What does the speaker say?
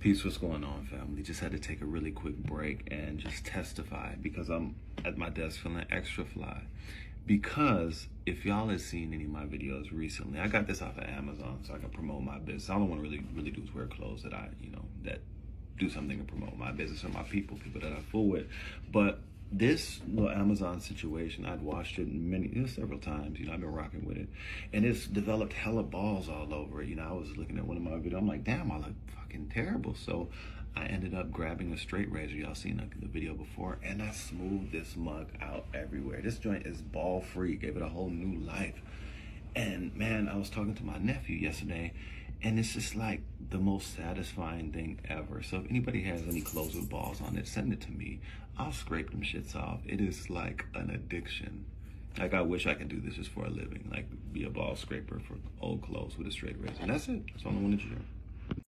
Peace, what's going on, family? Just had to take a really quick break and just testify because I'm at my desk feeling extra fly. Because if y'all have seen any of my videos recently, I got this off of Amazon so I can promote my business. All I want to really, really do is wear clothes that I, you know, that do something to promote my business or my people, people that I fool with. But this little Amazon situation, I'd watched it many, you know, several times. You know, I've been rocking with it, and it's developed hella balls all over it. You know, I was looking at one of my videos. I'm like, damn, I look fucking terrible. So I ended up grabbing a straight razor. Y'all seen the, video before, and I smoothed this mug out everywhere. This joint is ball free. Gave it a whole new life. And man, I was talking to my nephew yesterday, and it's just like the most satisfying thing ever. So if anybody has any clothes with balls on it, send it to me. I'll scrape them shits off. It is like an addiction. Like I wish I could do this just for a living, like be a ball scraper for old clothes with a straight razor. And that's it. That's all I wanted to share.